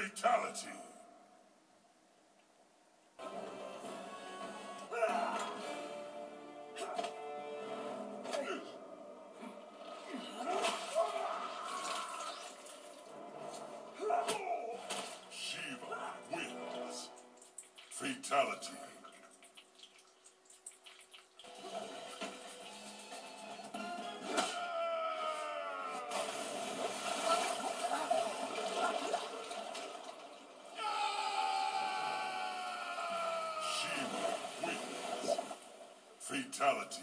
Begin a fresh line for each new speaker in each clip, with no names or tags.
Fatality. Shiva wins. Fatality. Fatality.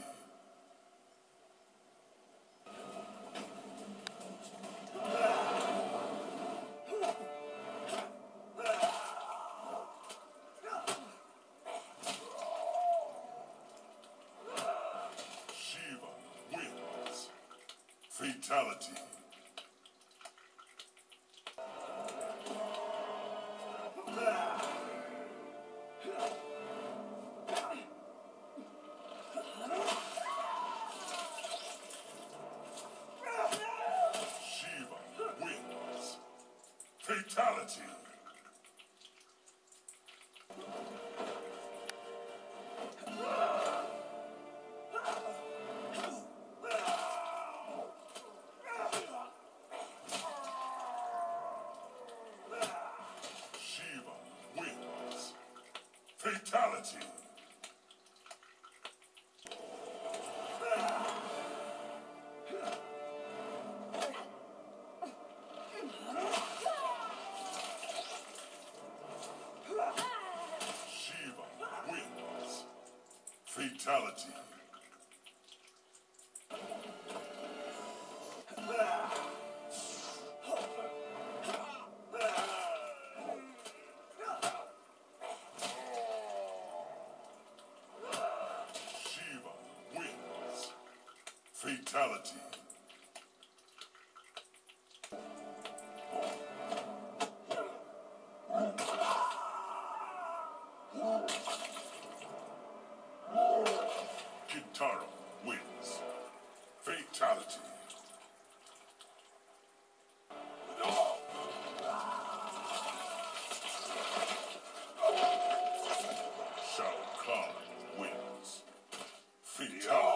Shiva wins. Fatality. Fatality. Fatality. Fatality. Fatality.